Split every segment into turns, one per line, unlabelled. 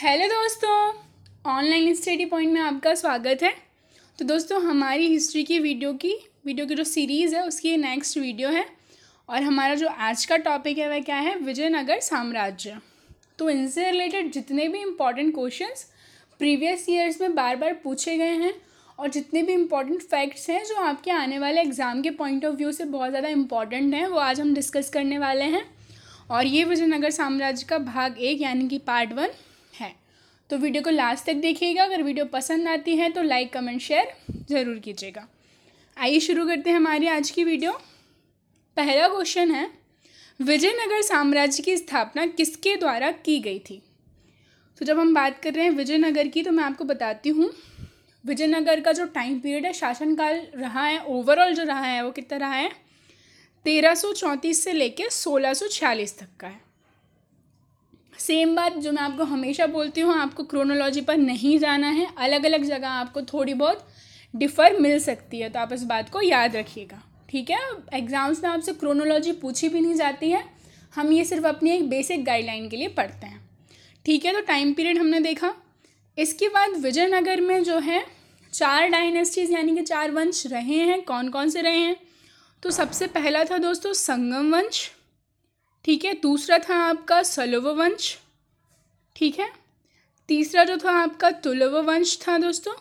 Hello दोस्तों, online study point में आपका स्वागत है। तो दोस्तों, हमारी हिस्ट्री की वीडियो की वीडियो की जो सीरीज़ है, उसकी नेक्स्ट वीडियो है। और हमारा जो आज का टॉपिक है, वह क्या है? विजयनगर साम्राज्य। तो इनसे रिलेटेड जितने भी इंपॉर्टेंट क्वेश्चंस प्रीवियस ईयर्स में बार बार पूछे गए हैं, और जितने भी इंपॉर्टेंट फैक्ट्स हैं, जो आपके आने वाले एग्ज़ाम के पॉइंट ऑफ़ व्यू से बहुत ज़्यादा इंपॉर्टेंट हैं, वो आज हम डिस्कस करने वाले हैं। और ये विजयनगर साम्राज्य का भाग एक, यानी कि पार्ट वन तो वीडियो को लास्ट तक देखिएगा। अगर वीडियो पसंद आती है तो लाइक कमेंट शेयर ज़रूर कीजिएगा। आइए शुरू करते हैं हमारी आज की वीडियो। पहला क्वेश्चन है, विजयनगर साम्राज्य की स्थापना किसके द्वारा की गई थी? तो जब हम बात कर रहे हैं विजयनगर की तो मैं आपको बताती हूँ। विजयनगर का जो टाइम पीरियड है, शासनकाल रहा है ओवरऑल जो रहा है, वो कितना रहा है? तेरह सौ लेकर सोलह तक का है। सेम बात जो मैं आपको हमेशा बोलती हूँ, आपको क्रोनोलॉजी पर नहीं जाना है। अलग अलग जगह आपको थोड़ी बहुत डिफ़र मिल सकती है तो आप इस बात को याद रखिएगा। ठीक है? एग्ज़ाम्स में आपसे क्रोनोलॉजी पूछी भी नहीं जाती है। हम ये सिर्फ़ अपनी एक बेसिक गाइडलाइन के लिए पढ़ते हैं। ठीक है? तो टाइम पीरियड हमने देखा। इसके बाद विजयनगर में जो है, चार डायनेस्टीज़ यानी कि चार वंश रहे हैं। कौन कौन से रहे हैं? तो सबसे पहला था दोस्तों संगम वंश। ठीक है, दूसरा था आपका सलव वंश, ठीक है? तीसरा जो था आपका तुलव वंश था दोस्तों,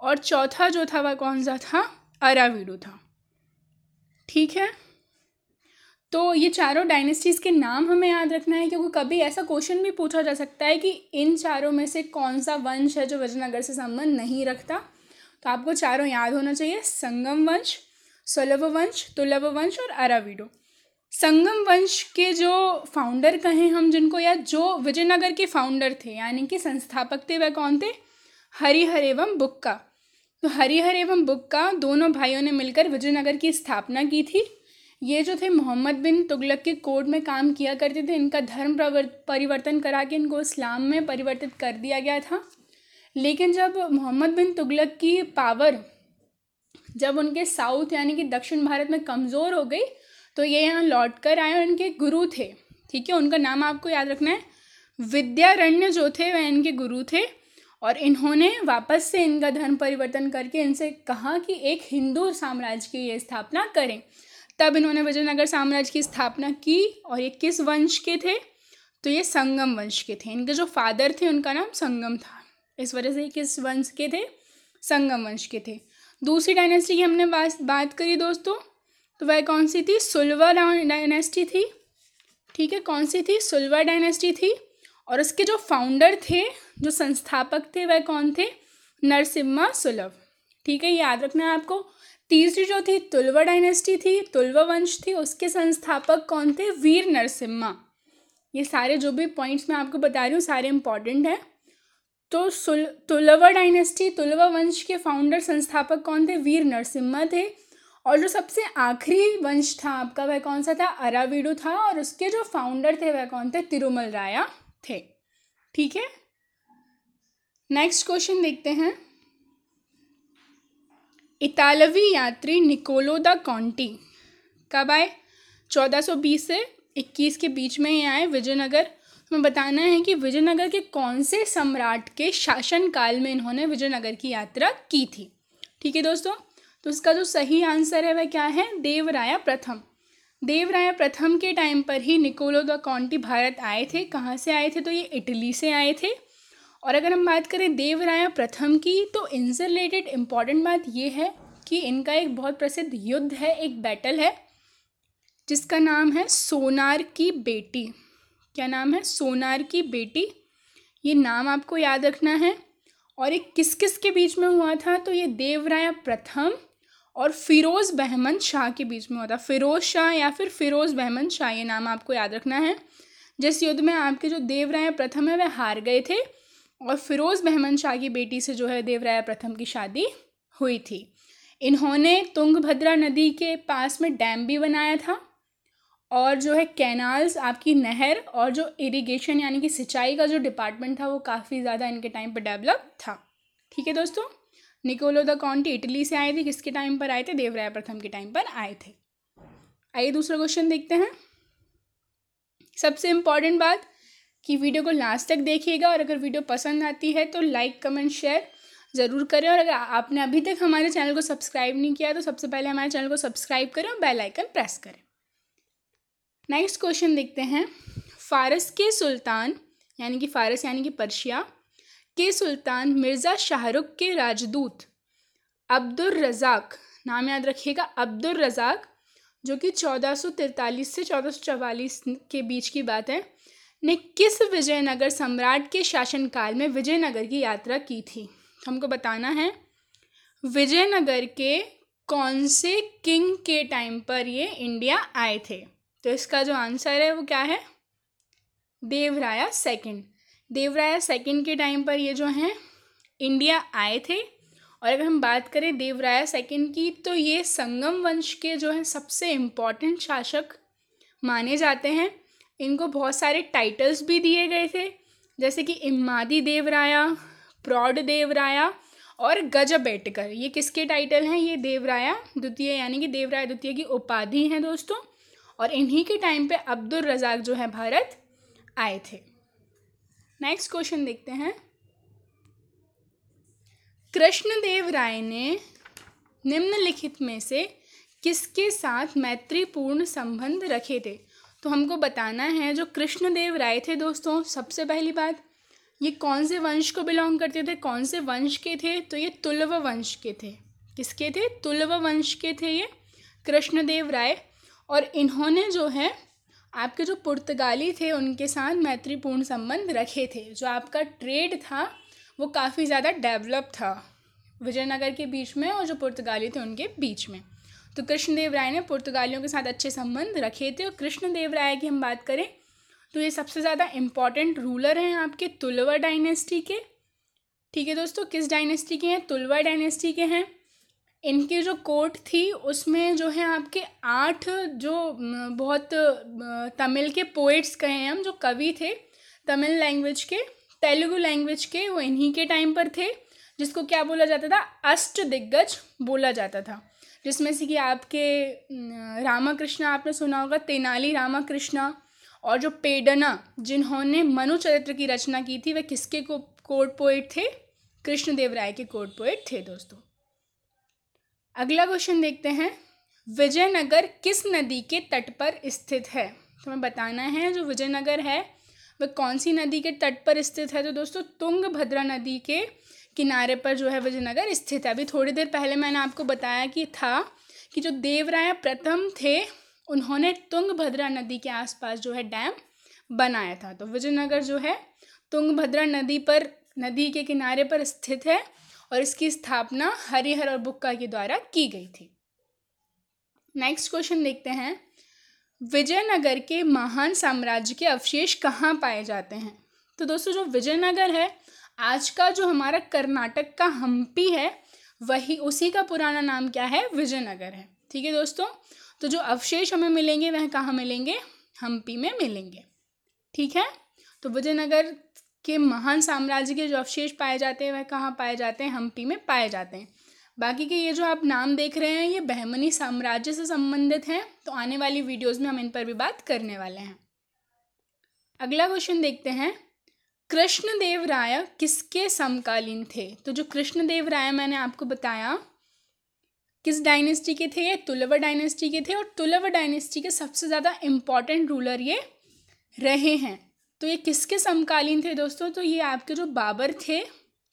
और चौथा जो था वह कौन सा था? अराविडू था। ठीक है? तो ये चारों डायनेस्टीज़ के नाम हमें याद रखना है, क्योंकि कभी ऐसा क्वेश्चन भी पूछा जा सकता है कि इन चारों में से कौन सा वंश है जो वजनगर से संबंध नहीं रखता। तो आपको चारों याद होना चाहिए, संगम वंश सलभ वंश तुलभ वंश और अराविडो संगम वंश के जो फाउंडर कहें हम जिनको या जो विजयनगर के फाउंडर थे, यानी कि संस्थापक थे वह कौन थे? हरिहर एवं बुक्का। तो हरिहर एवं बुक्का दोनों भाइयों ने मिलकर विजयनगर की स्थापना की थी। ये जो थे मोहम्मद बिन तुगलक के कोर्ट में काम किया करते थे, इनका धर्म परिवर्तन करा के इनको इस्लाम में परिवर्तित कर दिया गया था। लेकिन जब मोहम्मद बिन तुगलक की पावर जब उनके साउथ, यानी कि दक्षिण भारत में कमज़ोर हो गई तो ये यहाँ लौट कर आए और इनके गुरु थे। ठीक है, उनका नाम आपको याद रखना है। विद्यारण्य जो थे, वह इनके गुरु थे और इन्होंने वापस से इनका धर्म परिवर्तन करके इनसे कहा कि एक हिंदू साम्राज्य की ये स्थापना करें। तब इन्होंने विजयनगर साम्राज्य की स्थापना की और ये किस वंश के थे? तो ये संगम वंश के थे। इनके जो फादर थे, उनका नाम संगम था। इस वजह से किस वंश के थे? संगम वंश के थे। दूसरी डायनेस्टी की हमने बात करी दोस्तों। तो वह कौन सी थी? सुलवा डायनेस्टी थी। ठीक है, कौन सी थी? सुलवा डायनेस्टी थी। और उसके जो फाउंडर थे, जो संस्थापक थे, वह कौन थे? नरसिम्हा सुलभ। ठीक है, याद रखना आपको। तीसरी जो थी तुलवा डायनेस्टी थी, तुलवा वंश थी, उसके संस्थापक कौन थे? वीर नरसिम्हा। ये सारे जो भी पॉइंट्स मैं आपको बता रही हूँ, सारे इंपॉर्टेंट हैं। तो सुल, तुलवा डायनेस्टी, तुलवा वंश के फाउंडर संस्थापक कौन थे? वीर नरसिम्हा थे। और जो सबसे आखिरी वंश था आपका, वह कौन सा था? अराविडू था और उसके जो फाउंडर थे, वह कौन थे? तिरुमल राया थे। ठीक है? नेक्स्ट क्वेश्चन देखते हैं। इतालवी यात्री निकोलो द कॉन्टी कब आए? 1420 से 21 के बीच में ही आए विजयनगर। हमें बताना है कि विजयनगर के कौन से सम्राट के शासनकाल में इन्होंने विजयनगर की यात्रा की थी? ठीक है दोस्तों तो इसका जो सही आंसर है वह क्या है? देवराया प्रथम। देवराया प्रथम के टाइम पर ही निकोलो द कॉन्टी भारत आए थे। कहाँ से आए थे? तो ये इटली से आए थे। और अगर हम बात करें देवराया प्रथम की तो इनसे रिलेटेड इंपॉर्टेंट बात ये है कि इनका एक बहुत प्रसिद्ध युद्ध है, एक बैटल है, जिसका नाम है सोनार की बेटी। क्या नाम है? सोनार की बेटी। ये नाम आपको याद रखना है। और ये किस किस के बीच में हुआ था? तो ये देवराया प्रथम और फिरोज़ बहमन शाह के बीच में हुआ था। फिरोज़ शाह या फिर फिरोज़ बहमन शाह, ये नाम आपको याद रखना है। जिस युद्ध में आपके जो देवराया प्रथम है, वह हार गए थे और फिरोज़ बहमन शाह की बेटी से जो है देवराया प्रथम की शादी हुई थी। इन्होंने तुंगभद्रा नदी के पास में डैम भी बनाया था और जो है कैनाल्स, आपकी नहर और जो इरिगेशन यानी कि सिंचाई का जो डिपार्टमेंट था, वो काफ़ी ज़्यादा इनके टाइम पर डेवलप था। ठीक है दोस्तों? निकोलो द कॉन्टी इटली से आए थे, किसके टाइम पर आए थे? देवराय प्रथम के टाइम पर आए थे। आइए दूसरा क्वेश्चन देखते हैं। सबसे इंपॉर्टेंट बात कि वीडियो को लास्ट तक देखिएगा और अगर वीडियो पसंद आती है तो लाइक कमेंट शेयर ज़रूर करें। और अगर आपने अभी तक हमारे चैनल को सब्सक्राइब नहीं किया तो सबसे पहले हमारे चैनल को सब्सक्राइब करें और बेल आइकन प्रेस करें। नेक्स्ट क्वेश्चन देखते हैं। फ़ारस के सुल्तान, यानी कि फ़ारस, यानी कि पर्शिया के सुल्तान मिर्ज़ा शाहरुख के राजदूत अब्दुल रज़ाक, नाम याद रखिएगा अब्दुल रज़ाक, जो कि चौदह सौ तिरतालीस से चौदह सौ चवालीस के बीच की बात है, ने किस विजयनगर सम्राट के शासनकाल में विजयनगर की यात्रा की थी? हमको बताना है, विजयनगर के कौन से किंग के टाइम पर ये इंडिया आए थे? तो इसका जो आंसर है वो क्या है? देवराया सेकंड देवराया सेकंड के टाइम पर ये जो हैं इंडिया आए थे। और अगर हम बात करें देवराया सेकंड की तो ये संगम वंश के जो हैं, सबसे इंपॉर्टेंट शासक माने जाते हैं। इनको बहुत सारे टाइटल्स भी दिए गए थे, जैसे कि इमादी देवराया, प्रौढ़ देवराया और गजबेटकर। ये किसके टाइटल हैं? ये देवराया द्वितीय, यानी कि देवराया द्वितीय की उपाधि हैं दोस्तों। और इन्हीं के टाइम पे अब्दुल रज़ाक जो है, भारत आए थे। नेक्स्ट क्वेश्चन देखते हैं। कृष्णदेव राय ने निम्नलिखित में से किसके साथ मैत्रीपूर्ण संबंध रखे थे? तो हमको बताना है जो कृष्णदेव राय थे दोस्तों, सबसे पहली बात, ये कौन से वंश को बिलोंग करते थे? कौन से वंश के थे? तो ये तुलव वंश के थे। किसके थे? तुलव वंश के थे ये कृष्णदेव राय। और इन्होंने जो है आपके जो पुर्तगाली थे, उनके साथ मैत्रीपूर्ण संबंध रखे थे। जो आपका ट्रेड था, वो काफ़ी ज़्यादा डेवलप था। विजयनगर के बीच में और जो पुर्तगाली थे, उनके बीच में। तो कृष्णदेव राय ने पुर्तगालियों के साथ अच्छे संबंध रखे थे। और कृष्णदेव राय की हम बात करें तो ये सबसे ज़्यादा इंपॉर्टेंट रूलर हैं आपके तुलवा डायनेस्टी के। ठीक है दोस्तों, किस डायनेस्टी के हैं? तुलवा डायनेस्टी के हैं। इनकी जो कोर्ट थी, उसमें जो है आपके आठ जो बहुत तमिल के पोइट्स कहे हम, जो कवि थे, तमिल लैंग्वेज के, तेलुगु लैंग्वेज के, वो इन्हीं के टाइम पर थे, जिसको क्या बोला जाता था? अष्ट दिग्गज बोला जाता था। जिसमें से कि आपके रामाकृष्णा, आपने सुना होगा, तेनाली रामाकृष्णा और जो पेडना, जिन्होंने मनु चरित्र की रचना की थी वह किसके को कोर्ट पोइट थे? कृष्णदेव राय के कोर्ट पोइट थे, दोस्तों। अगला क्वेश्चन देखते हैं। विजयनगर किस नदी के तट पर स्थित है? तो हमें बताना है जो विजयनगर है, वह कौन सी नदी के तट पर स्थित है? तो दोस्तों, तुंगभद्रा नदी के किनारे पर जो है विजयनगर स्थित है। अभी थोड़ी देर पहले मैंने आपको बताया कि था कि जो देवराय प्रथम थे, उन्होंने तुंगभद्रा नदी के आसपास जो है डैम बनाया था। तो विजयनगर जो है तुंगभद्रा नदी पर, नदी के किनारे पर स्थित है। और इसकी स्थापना हरिहर और बुक्का के द्वारा की गई थी। नेक्स्ट क्वेश्चन देखते हैं। विजयनगर के महान साम्राज्य के अवशेष कहाँ पाए जाते हैं? तो दोस्तों, जो विजयनगर है, आज का जो हमारा कर्नाटक का हम्पी है, वही उसी का पुराना नाम क्या है? विजयनगर है। ठीक है दोस्तों? तो जो अवशेष हमें मिलेंगे, वह कहाँ मिलेंगे? हम्पी में मिलेंगे। ठीक है? तो विजयनगर के महान साम्राज्य के जो अवशेष पाए जाते हैं, वह कहाँ पाए जाते हैं हम्पी में पाए जाते हैं। बाकी के ये जो आप नाम देख रहे हैं, ये बहमनी साम्राज्य से संबंधित हैं तो आने वाली वीडियोस में हम इन पर भी बात करने वाले हैं। अगला क्वेश्चन देखते हैं। कृष्णदेव राय किसके समकालीन थे? तो जो कृष्णदेव राय मैंने आपको बताया, किस डायनेस्टी के थे? ये तुलवा डायनेस्टी के थे, और तुलवा डायनेस्टी के सबसे ज़्यादा इंपॉर्टेंट रूलर ये रहे हैं। तो ये किसके समकालीन थे दोस्तों? तो ये आपके जो बाबर थे,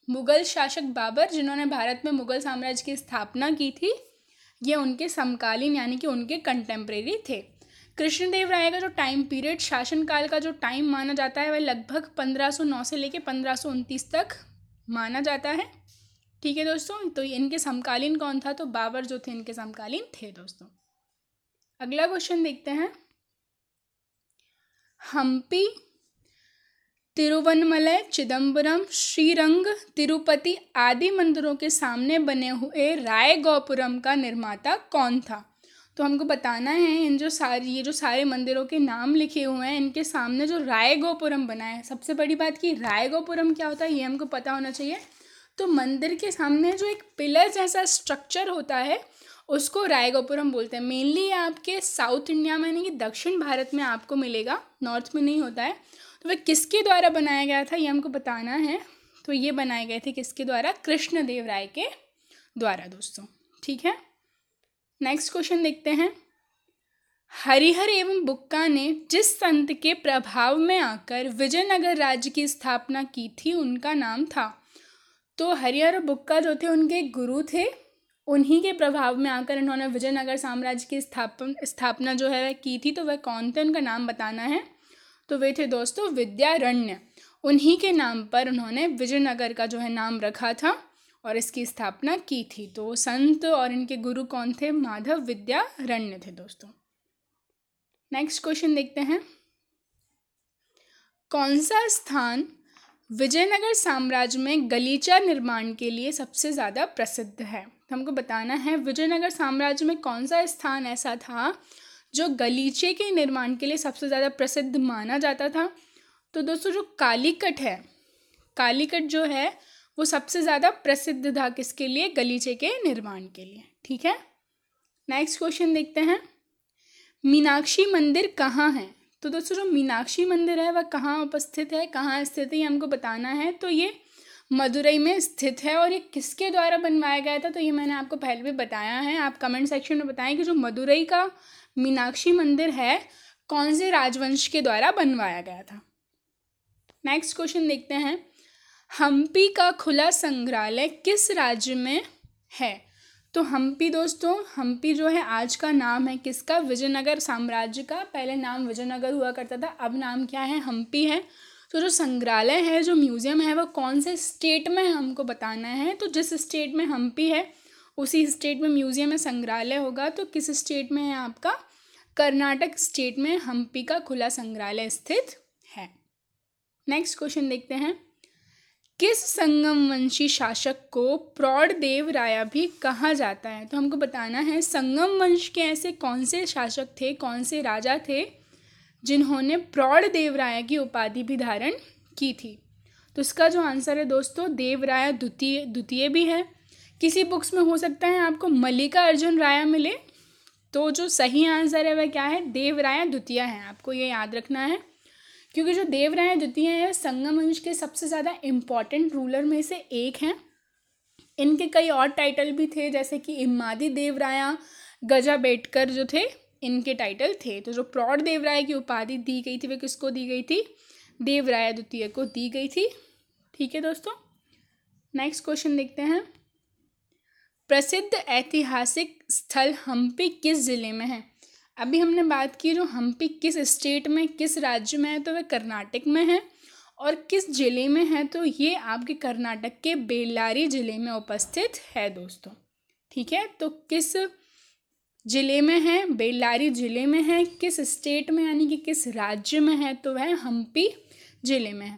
मुग़ल शासक बाबर, जिन्होंने भारत में मुग़ल साम्राज्य की स्थापना की थी, ये उनके समकालीन यानी कि उनके कंटेम्प्रेरी थे। कृष्णदेव राय का जो टाइम पीरियड शासनकाल का जो टाइम माना जाता है, वह लगभग 1509 से लेकर पंद्रह तक माना जाता है। ठीक है दोस्तों? तो इनके समकालीन कौन था? तो बाबर जो थे, इनके समकालीन थे दोस्तों। अगला क्वेश्चन देखते हैं। हम्पी तिरुवनमलय चिदम्बरम श्रीरंग, तिरुपति आदि मंदिरों के सामने बने हुए राय गौपुरम का निर्माता कौन था? तो हमको बताना है, इन जो सारी, ये जो सारे मंदिरों के नाम लिखे हुए हैं, इनके सामने जो राय गोपुरम बना है, सबसे बड़ी बात कि राय गोपुरम क्या होता है, ये हमको पता होना चाहिए। तो मंदिर के सामने जो एक पिलर जैसा स्ट्रक्चर होता है, उसको रायगोपुरम बोलते हैं। मेनली आपके साउथ इंडिया में यानी कि दक्षिण भारत में आपको मिलेगा नॉर्थ में नहीं होता है। तो वह किसके द्वारा बनाया गया था, ये हमको बताना है। तो ये बनाए गए थे किसके द्वारा? कृष्णदेव राय के द्वारा, दोस्तों। ठीक है? नेक्स्ट क्वेश्चन देखते हैं। हरिहर एवं बुक्का ने जिस संत के प्रभाव में आकर विजयनगर राज्य की स्थापना की थी, उनका नाम था। तो हरिहर और बुक्का जो थे, उनके गुरु थे। उन्हीं के प्रभाव में आकर इन्होंने विजयनगर साम्राज्य की स्थापन, स्थापना जो है, की थी। तो वह कौन थे? उनका नाम बताना है। तो वे थे दोस्तों विद्यारण्य। उन्हीं के नाम पर उन्होंने विजयनगर का जो है नाम रखा था और इसकी स्थापना की थी। तो संत और इनके गुरु कौन थे? माधव विद्यारण्य थे दोस्तों। नेक्स्ट क्वेश्चन देखते हैं। कौन सा स्थान विजयनगर साम्राज्य में गलीचा निर्माण के लिए सबसे ज़्यादा प्रसिद्ध है? हमको बताना है, विजयनगर साम्राज्य में कौन सा स्थान ऐसा था जो गलीचे के निर्माण के लिए सबसे ज़्यादा प्रसिद्ध माना जाता था। तो दोस्तों, जो कालीकट है, कालीकट जो है, वो सबसे ज़्यादा प्रसिद्ध था किसके लिए? गलीचे के निर्माण के लिए। ठीक है? नेक्स्ट क्वेश्चन देखते हैं। मीनाक्षी मंदिर कहाँ है? तो दोस्तों, जो मीनाक्षी मंदिर है, वह कहाँ उपस्थित है, कहाँ स्थित है, ये हमको बताना है। तो ये मदुरई में स्थित है और ये किसके द्वारा बनवाया गया था? तो ये मैंने आपको पहले भी बताया है। आप कमेंट सेक्शन में बताएँ कि जो मदुरई का मीनाक्षी मंदिर है, कौन से राजवंश के द्वारा बनवाया गया था? नेक्स्ट क्वेश्चन देखते हैं। हम्पी का खुला संग्रहालय किस राज्य में है? तो हम्पी दोस्तों, हम्पी जो है, आज का नाम है किसका? विजयनगर साम्राज्य का। पहले नाम विजयनगर हुआ करता था, अब नाम क्या है? हम्पी है। तो जो संग्रहालय है, जो म्यूज़ियम है, वो कौन से स्टेट में हमको बताना है? तो जिस स्टेट में हम्पी है उसी स्टेट में म्यूज़ियम में संग्रहालय होगा तो किस स्टेट में है आपका? कर्नाटक स्टेट में हम्पी का खुला संग्रहालय स्थित है। नेक्स्ट क्वेश्चन देखते हैं। किस संगम वंशी शासक को प्रौढ़ देव राया भी कहा जाता है? तो हमको बताना है संगम वंश के ऐसे कौन से शासक थे, कौन से राजा थे, जिन्होंने प्रौढ़ देवराया की उपाधि भी धारण की थी? तो इसका जो आंसर है दोस्तों, देवराया द्वितीय द्वितीय भी है किसी बुक्स में हो सकता है आपको मल्लिका अर्जुन राया मिले। तो जो सही आंसर है वह क्या है? देवराया द्वितीय है। आपको ये याद रखना है। क्योंकि जो देवराया द्वितीय है, संगम वंश के सबसे ज़्यादा इंपॉर्टेंट रूलर में से एक हैं। इनके कई और टाइटल भी थे, जैसे कि इमादी देवराया, गजा बेटकर जो थे, इनके टाइटल थे। तो जो प्रौढ़ देवराय की उपाधि दी गई थी, वह किसको दी गई थी? देवराय द्वितीय को दी गई थी। ठीक है दोस्तों नेक्स्ट क्वेश्चन देखते हैं। प्रसिद्ध ऐतिहासिक स्थल हम्पी किस ज़िले में है? अभी हमने बात की जो हम्पी किस स्टेट में, किस राज्य में है तो वह कर्नाटक में है। और किस ज़िले में है तो ये आपके कर्नाटक के बेल्लारी ज़िले में उपस्थित है दोस्तों। ठीक है? तो किस ज़िले में है, बेल्लारी ज़िले में है, किस स्टेट में, यानी कि किस राज्य में है तो वह हम्पी ज़िले में है।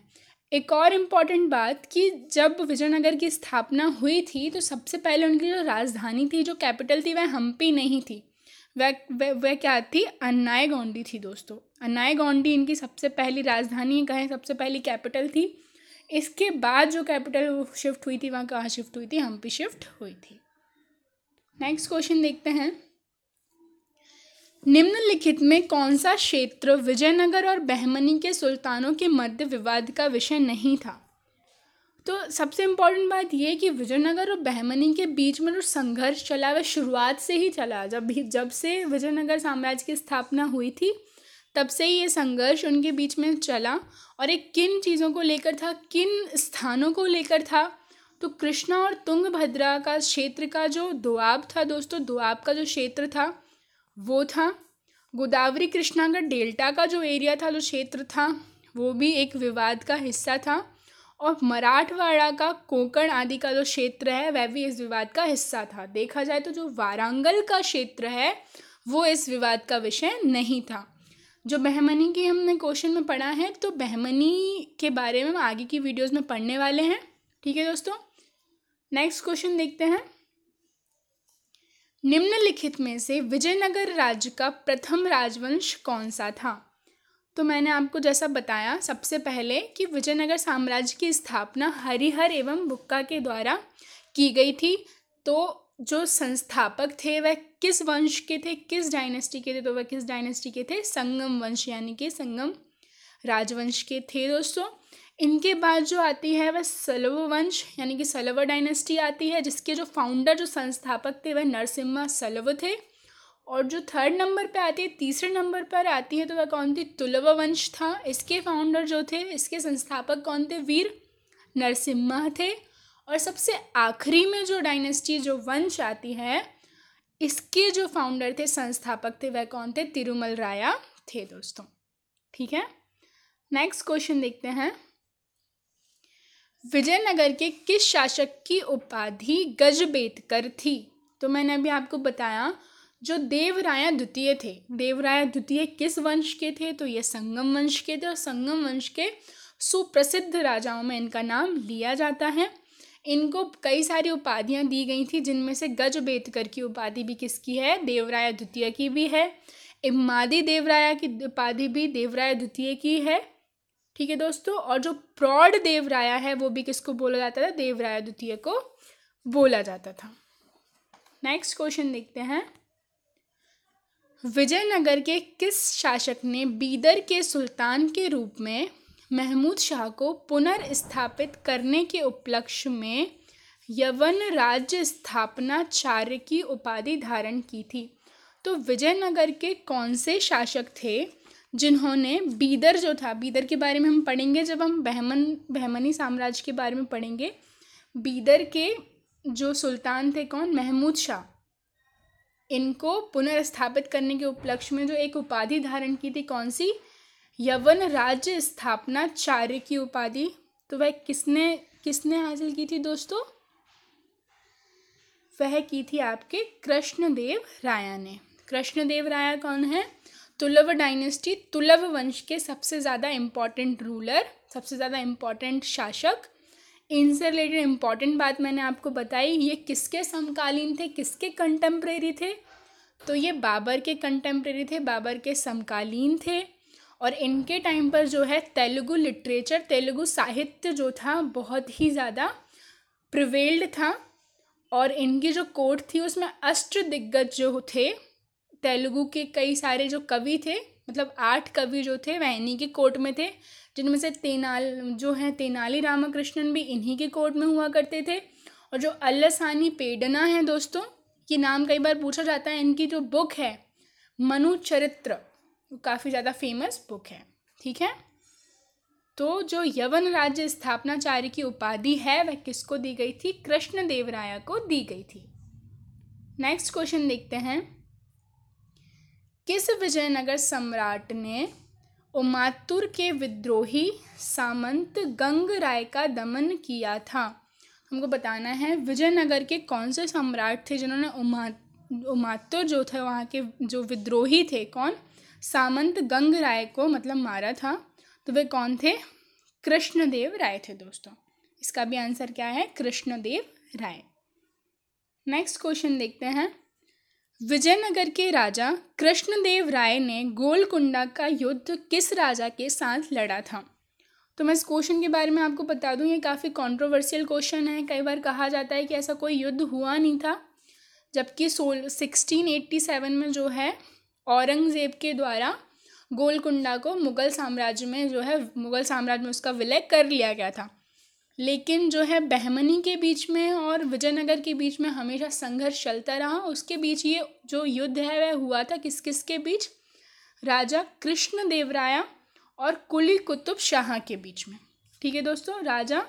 एक और इंपॉर्टेंट बात कि जब विजयनगर की स्थापना हुई थी तो सबसे पहले उनकी जो राजधानी थी, जो कैपिटल थी, वह हम्पी नहीं थी। वह वह क्या थी? अन्नाय गौंडी थी दोस्तों। अन्नाय गौंडी इनकी सबसे पहली राजधानी कहें, सबसे पहली कैपिटल थी। इसके बाद जो कैपिटल शिफ्ट हुई थी, वहाँ कहाँ शिफ्ट हुई थी? हम्पी शिफ्ट हुई थी। नेक्स्ट क्वेश्चन देखते हैं। निम्नलिखित में कौन सा क्षेत्र विजयनगर और बहमनी के सुल्तानों के मध्य विवाद का विषय नहीं था? तो सबसे इम्पोर्टेंट बात यह कि विजयनगर और बहमनी के बीच में जो संघर्ष चला, वह शुरुआत से ही चला। जब भी, जब से विजयनगर साम्राज्य की स्थापना हुई थी, तब से ही ये संघर्ष उनके बीच में चला। और एक किन चीज़ों को लेकर था, किन स्थानों को लेकर था? तो कृष्णा और तुंगभद्रा का क्षेत्र का जो दुआब था, दोस्तों, दुआब का जो क्षेत्र था वो था। गोदावरी कृष्णागढ़ डेल्टा का जो एरिया था, जो क्षेत्र था, वो भी एक विवाद का हिस्सा था। और मराठवाड़ा का कोंकण आदि का जो क्षेत्र है, वह भी इस विवाद का हिस्सा था। देखा जाए तो जो वारांगल का क्षेत्र है, वो इस विवाद का विषय नहीं था। जो बहमनी की हमने क्वेश्चन में पढ़ा है तो बहमनी के बारे में हम आगे की वीडियोस में पढ़ने वाले हैं। ठीक है दोस्तों? नेक्स्ट क्वेश्चन देखते हैं। निम्नलिखित में से विजयनगर राज्य का प्रथम राजवंश कौन सा था? तो मैंने आपको जैसा बताया, सबसे पहले कि विजयनगर साम्राज्य की स्थापना हरिहर एवं बुक्का के द्वारा की गई थी। तो जो संस्थापक थे, वह किस वंश के थे? किस डायनेस्टी के थे? तो वह किस डायनेस्टी के थे? संगम वंश, यानी कि संगम राजवंश के थे दोस्तों। इनके बाद जो आती है वह सलव वंश, यानी कि सलव डायनेस्टी आती है, जिसके जो फाउंडर जो संस्थापक थे, वह नरसिम्हा सलव थे। और जो थर्ड नंबर पे आती है, तीसरे नंबर पर आती है तो वह कौन थी? तुलव वंश था। इसके फाउंडर जो थे, इसके संस्थापक कौन थे? वीर नरसिम्हा थे। और सबसे आखिरी में जो डायनेस्टी, जो वंश आती है, इसके जो फाउंडर थे, संस्थापक थे, वह कौन थे? तिरुमल राया थे, दोस्तों। ठीक है? नेक्स्ट क्वेश्चन देखते हैं। विजयनगर के किस शासक की उपाधि गजबेतकर थी? तो मैंने अभी आपको बताया, जो देवराया द्वितीय थे। देवराया द्वितीय किस वंश के थे? तो ये संगम वंश के थे और संगम वंश के सुप्रसिद्ध राजाओं में इनका नाम लिया जाता है। इनको कई सारी उपाधियाँ दी गई थी, जिनमें से गज बेतकर की उपाधि भी किसकी है? देवराया द्वितीय की भी है। इमादी देवराया की उपाधि भी देवराया द्वितीय की है। ठीक है दोस्तों? और जो प्रौढ़ देवराया है, वो भी किसको बोला जाता था? देवराया द्वितीय को बोला जाता था। नेक्स्ट क्वेश्चन देखते हैं। विजयनगर के किस शासक ने बीदर के सुल्तान के रूप में महमूद शाह को पुनर्स्थापित करने के उपलक्ष्य में यवन राज्य स्थापनाचार्य की उपाधि धारण की थी? तो विजयनगर के कौन से शासक थे? जिन्होंने बीदर जो था, बीदर के बारे में हम पढ़ेंगे, जब हम बहमन, बहमनी साम्राज्य के बारे में पढ़ेंगे, बीदर के जो सुल्तान थे कौन? महमूद शाह। इनको पुनर्स्थापित करने के उपलक्ष्य में जो एक उपाधि धारण की थी, कौन सी? यवन राज्य स्थापना चार्य की उपाधि। तो वह किसने किसने हासिल की थी दोस्तों? वह की थी आपके कृष्णदेव राया ने। कृष्णदेव राया कौन है? तुलव डायनेस्टी, तुलव वंश के सबसे ज़्यादा इंपॉर्टेंट रूलर सबसे ज़्यादा इंपॉर्टेंट शासक। इनसे रिलेटेड इंपॉर्टेंट बात मैंने आपको बताई, ये किसके समकालीन थे, किसके कंटेम्प्रेरी थे? तो ये बाबर के कंटेम्प्रेरी थे, बाबर के समकालीन थे। और इनके टाइम पर जो है तेलुगु लिटरेचर तेलुगु साहित्य जो था, बहुत ही ज़्यादा प्रिवेल्ड था। और इनकी जो कोर्ट थी, उसमें अष्ट दिग्गज जो थे तेलुगु के कई सारे जो कवि थे मतलब आठ कवि जो थे, वह इन्हीं के कोर्ट में थे, जिनमें से तेनाल, जो हैं तेनाली रामाकृष्णन भी इन्हीं के कोर्ट में हुआ करते थे। और जो अल्लसानी पेडना है दोस्तों, ये नाम कई बार पूछा जाता है, इनकी जो बुक है मनु चरित्र काफ़ी ज़्यादा फ़ेमस बुक है, ठीक है? तो जो यवन राज्य स्थापनाचार्य की उपाधि है, वह किसको दी गई थी? कृष्ण देवराया को दी गई थी। नेक्स्ट क्वेश्चन देखते हैं। किस विजयनगर सम्राट ने उमातुर के विद्रोही सामंत गंग राय का दमन किया था? हमको बताना है, विजयनगर के कौन से सम्राट थे जिन्होंने उमा उमातुर जो थे, वहाँ के जो विद्रोही थे, कौन? सामंत गंग राय को मतलब मारा था। तो वे कौन थे? कृष्णदेव राय थे दोस्तों। इसका भी आंसर क्या है? कृष्णदेव राय। नेक्स्ट क्वेश्चन देखते हैं। विजयनगर के राजा कृष्णदेव राय ने गोलकुंडा का युद्ध किस राजा के साथ लड़ा था? तो मैं इस क्वेश्चन के बारे में आपको बता दूँ, ये काफ़ी कंट्रोवर्शियल क्वेश्चन है। कई बार कहा जाता है कि ऐसा कोई युद्ध हुआ नहीं था, जबकि सोल सिक्सटीन एट्टी सेवन में जो है, औरंगज़ेब के द्वारा गोलकुंडा को मुग़ल साम्राज्य में जो है, मुग़ल साम्राज्य में उसका विलय कर लिया गया था। लेकिन जो है बहमनी के बीच में और विजयनगर के बीच में हमेशा संघर्ष चलता रहा। उसके बीच ये जो युद्ध है, वह हुआ था किस किस के बीच? राजा कृष्ण देवराया और कुली कुतुब शाह के बीच में। ठीक है दोस्तों, राजा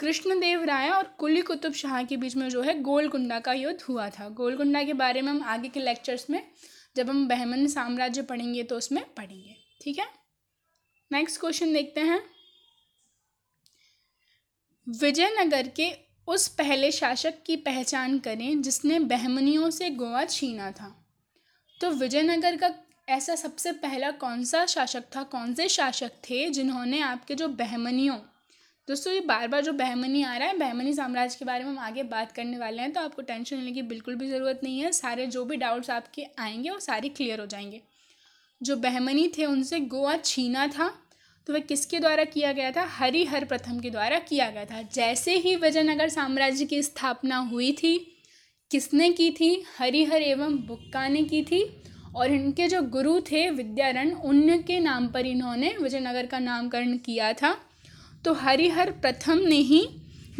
कृष्ण देव राय और कुली कुतुब शाह के बीच में जो है गोलकुंडा का युद्ध हुआ था। गोलकुंडा के बारे में हम आगे के लेक्चर्स में, जब हम बहमन साम्राज्य पढ़ेंगे तो उसमें पढ़ेंगे। ठीक है? नेक्स्ट क्वेश्चन देखते हैं। विजयनगर के उस पहले शासक की पहचान करें जिसने बहमनियों से गोवा छीना था। तो विजयनगर का ऐसा सबसे पहला कौन सा शासक था, कौन से शासक थे जिन्होंने आपके जो बहमनियों, दोस्तों ये बार बार जो बहमनी आ रहा है, बहमनी साम्राज्य के बारे में हम आगे बात करने वाले हैं तो आपको टेंशन लेने की बिल्कुल भी ज़रूरत नहीं है। सारे जो भी डाउट्स आपके आएँगे वो सारे क्लियर हो जाएँगे। जो बहमनी थे उनसे गोवा छीना था तो वह किसके द्वारा किया गया था? हरिहर प्रथम के द्वारा किया गया था। जैसे ही विजयनगर साम्राज्य की स्थापना हुई थी, किसने की थी? हरिहर एवं बुक्का ने की थी और इनके जो गुरु थे विद्यारण उनके नाम पर इन्होंने विजयनगर का नामकरण किया था। तो हरिहर प्रथम ने ही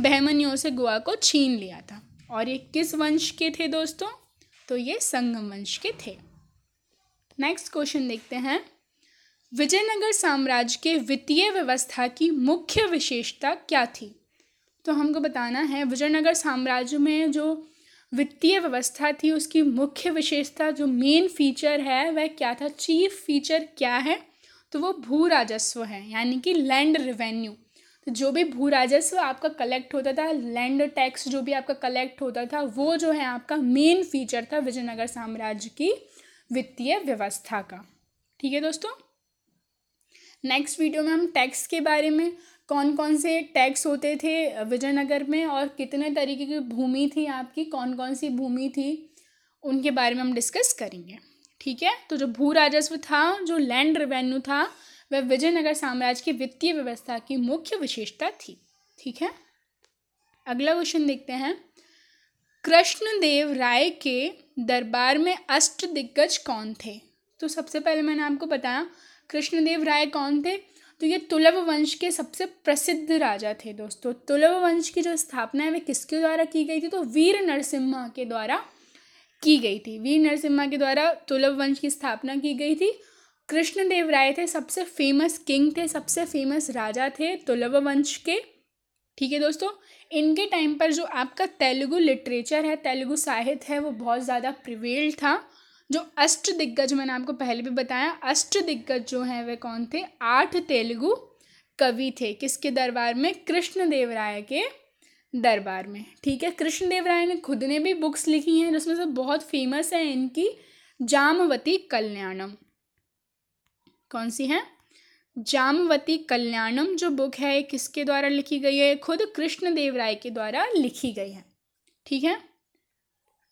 बहमनियों से गोवा को छीन लिया था। और ये किस वंश के थे दोस्तों? तो ये संगम वंश के थे। नेक्स्ट क्वेश्चन देखते हैं। विजयनगर साम्राज्य के वित्तीय व्यवस्था की मुख्य विशेषता क्या थी? तो हमको बताना है, विजयनगर साम्राज्य में जो वित्तीय व्यवस्था थी, उसकी मुख्य विशेषता जो मेन फीचर है, वह क्या था? चीफ फीचर क्या है? तो वो भू राजस्व है, यानी कि लैंड रिवेन्यू तो जो भी भू राजस्व आपका कलेक्ट होता था लैंड टैक्स जो भी आपका कलेक्ट होता था, वो जो है आपका मेन फीचर था विजयनगर साम्राज्य की वित्तीय व्यवस्था का। ठीक है दोस्तों? नेक्स्ट वीडियो में हम टैक्स के बारे में कौन कौन से टैक्स होते थे विजयनगर में और कितने तरीके की भूमि थी आपकी कौन कौन सी भूमि थी, उनके बारे में हम डिस्कस करेंगे। ठीक है? तो जो भू राजस्व था, जो लैंड रेवेन्यू था, वह विजयनगर साम्राज्य की वित्तीय व्यवस्था की मुख्य विशेषता थी। ठीक है? अगला क्वेश्चन देखते हैं। कृष्णदेव राय के दरबार में अष्ट दिग्गज कौन थे? तो सबसे पहले मैंने आपको बताया कृष्णदेव राय कौन थे? तो ये तुलव वंश के सबसे प्रसिद्ध राजा थे दोस्तों। तुलव वंश की जो स्थापना है, वे किसके द्वारा की गई थी? तो वीर नरसिम्हा के द्वारा की गई थी। वीर नरसिम्हा के द्वारा तुलव वंश की स्थापना की गई थी। कृष्णदेव राय थे, सबसे फ़ेमस किंग थे, सबसे फ़ेमस राजा थे तुलव वंश के। ठीक है दोस्तों? इनके टाइम पर जो आपका तेलुगु लिटरेचर है, तेलुगु साहित्य है, वो बहुत ज़्यादा प्रिवेल था। जो अष्ट दिग्गज, मैंने आपको पहले भी बताया, अष्ट दिग्गज जो हैं वे कौन थे? आठ तेलुगु कवि थे। किसके दरबार में? कृष्णदेव राय के दरबार में। ठीक है, कृष्णदेव राय ने खुद ने भी बुक्स लिखी हैं, जिसमें से बहुत फ़ेमस है इनकी, जामवती कल्याणम। कौन सी है? जामवती कल्याणम जो बुक है किसके द्वारा लिखी गई है? खुद कृष्णदेव राय के द्वारा लिखी गई है। ठीक है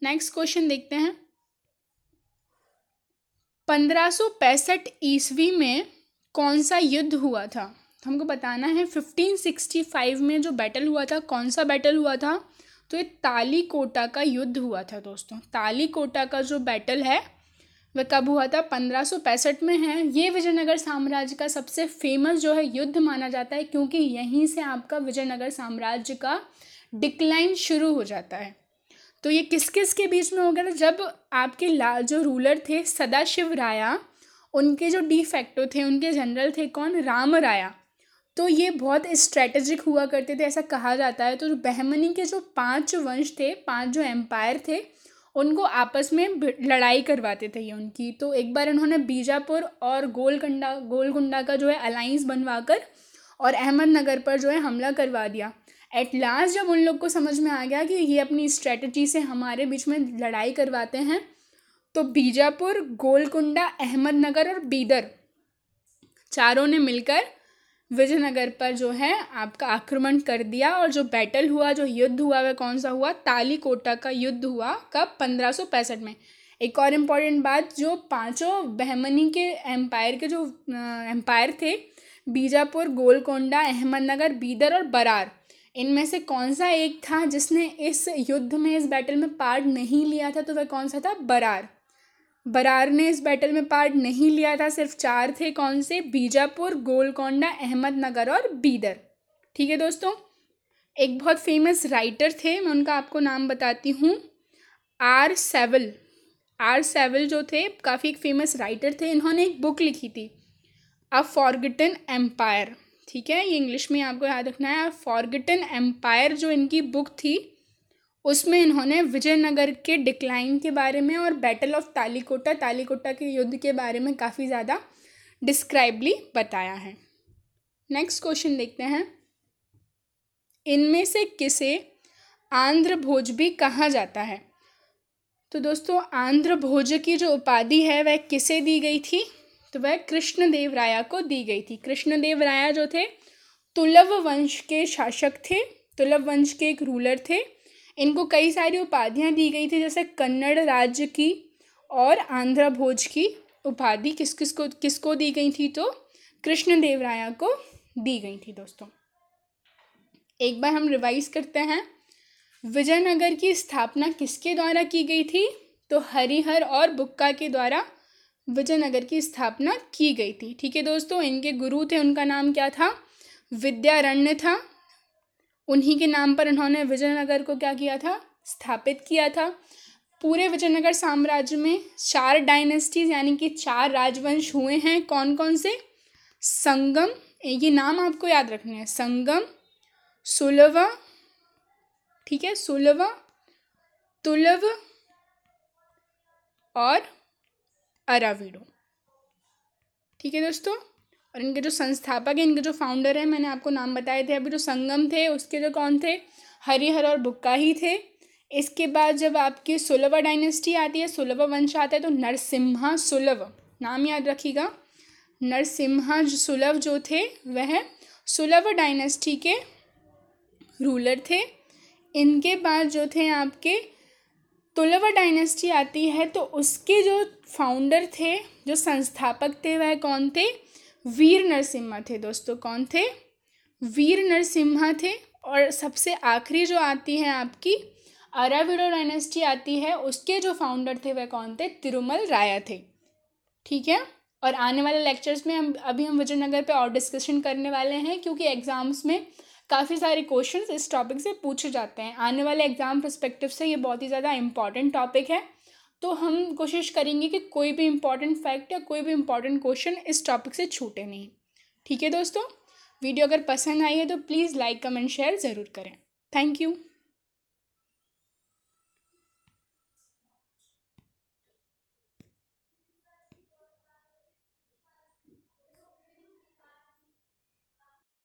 नेक्स्ट क्वेश्चन देखते हैं। पंद्रह सौ पैंसठ ईस्वी में कौन सा युद्ध हुआ था? हमको बताना है फिफ्टीन सिक्सटी फाइव में जो बैटल हुआ था, कौन सा बैटल हुआ था? तो ये ताली कोटा का युद्ध हुआ था दोस्तों। ताली कोटा का जो बैटल है, वह कब हुआ था? पंद्रह में है। ये विजयनगर साम्राज्य का सबसे फ़ेमस जो है युद्ध माना जाता है, क्योंकि यहीं से आपका विजयनगर साम्राज्य का डिक्लाइन शुरू हो जाता है। तो ये किस किस के बीच में हो गया था जब आपके ला, जो रूलर थे, सदाशिव राया, उनके जो डी फैक्टो थे, उनके जनरल थे कौन? राम राया। तो ये बहुत स्ट्रेटजिक हुआ करते थे, ऐसा कहा जाता है। तो बहमनी के जो पाँच वंश थे, पाँच जो एम्पायर थे, उनको आपस में लड़ाई करवाते थे ये उनकी। तो एक बार इन्होंने बीजापुर और गोलकंडा गोलकुंडा का जो है अलाइंस बनवाकर और अहमदनगर पर जो है हमला करवा दिया। एट लास्ट जब उन लोग को समझ में आ गया कि ये अपनी स्ट्रेटजी से हमारे बीच में लड़ाई करवाते हैं तो बीजापुर, गोलकुंडा, अहमदनगर और बीदर चारों ने मिलकर विजयनगर पर जो है आपका आक्रमण कर दिया और जो बैटल हुआ, जो युद्ध हुआ, वह कौन सा हुआ? ताली कोटा का युद्ध हुआ कब? पंद्रह में। एक और इंपॉर्टेंट बात, जो पाँचों बहमनी के एम्पायर के जो एम्पायर थे, बीजापुर, गोलकोंडा, अहमदनगर, बीदर और बरार इनमें से कौन सा एक था जिसने इस युद्ध में, इस बैटल में पार्ट नहीं लिया था? तो वह कौन सा था? बरार। बरार ने इस बैटल में पार्ट नहीं लिया था। सिर्फ़ चार थे कौन से? बीजापुर, गोलकोंडा, अहमदनगर और बीदर। ठीक है दोस्तों? एक बहुत फ़ेमस राइटर थे, मैं उनका आपको नाम बताती हूँ। आर सेवल। आर सेवल जो थे, काफ़ी एक फ़ेमस राइटर थे। इन्होंने एक बुक लिखी थी अ फॉरगटन एम्पायर ठीक है? ये इंग्लिश में आपको याद रखना है। फॉरगटन एम्पायर जो इनकी बुक थी, उसमें इन्होंने विजयनगर के डिक्लाइन के बारे में और बैटल ऑफ़ तालीकोटा तालीकोटा के युद्ध के बारे में काफ़ी ज़्यादा डिस्क्राइबली बताया है। नेक्स्ट क्वेश्चन देखते हैं। इनमें से किसे आंध्र भोज भी कहा जाता है? तो दोस्तों, आंध्र भोज की जो उपाधि है, वह किसे दी गई थी? तो वह कृष्णदेव राया को दी गई थी। कृष्णदेव राया जो थे, तुलव वंश के शासक थे, तुलव वंश के एक रूलर थे। इनको कई सारी उपाधियाँ दी गई थी, जैसे कन्नड़ राज्य की और आंध्र भोज की उपाधि किस किस को किसको दी गई थी तो कृष्णदेव राया को दी गई थी दोस्तों। एक बार हम रिवाइज करते हैं। विजयनगर की स्थापना किसके द्वारा की गई थी? तो हरिहर और बुक्का के द्वारा विजयनगर की स्थापना की गई थी। ठीक है दोस्तों, इनके गुरु थे, उनका नाम क्या था? विद्यारण्य था। उन्हीं के नाम पर उन्होंने विजयनगर को क्या किया था? स्थापित किया था। पूरे विजयनगर साम्राज्य में चार डायनेस्टीज यानी कि चार राजवंश हुए हैं। कौन कौन से? संगम, ये नाम आपको याद रखने हैं। संगम, सुलवा, ठीक है, सुलवा, तुलव और अराविडो। ठीक है दोस्तों? और इनके जो संस्थापक हैं इनके जो फाउंडर हैं, मैंने आपको नाम बताए थे। अभी जो संगम थे, उसके जो कौन थे? हरिहर और बुक्का ही थे। इसके बाद जब आपकी सुलभ डायनेस्टी आती है, सुलभ वंश आता है तो नरसिम्हा सुलभ, नाम याद रखिएगा। नरसिम्हा सुलभ जो थे, वह सुलभ डायनेस्टी के रूलर थे। इनके बाद जो थे आपके तुलवा डायनेस्टी आती है तो उसके जो फाउंडर थे, जो संस्थापक थे, वह कौन थे? वीर नरसिम्हा थे दोस्तों। कौन थे? वीर नरसिम्हा थे। और सबसे आखिरी जो आती है आपकी, अराविडो डायनेस्टी आती है, उसके जो फाउंडर थे, वह कौन थे? तिरुमल राया थे। ठीक है? और आने वाले लेक्चर्स में हम, अभी हम विजयनगर पे और डिस्कशन करने वाले हैं, क्योंकि एग्ज़ाम्स में काफ़ी सारे क्वेश्चंस इस टॉपिक से पूछे जाते हैं। आने वाले एग्ज़ाम परस्पेक्टिव से ये बहुत ही ज़्यादा इंपॉर्टेंट टॉपिक है। तो हम कोशिश करेंगे कि कोई भी इंपॉर्टेंट फैक्ट या कोई भी इंपॉर्टेंट क्वेश्चन इस टॉपिक से छूटे नहीं। ठीक है दोस्तों? वीडियो अगर पसंद आई है तो प्लीज़ लाइक कमेंट शेयर ज़रूर करें। Thank you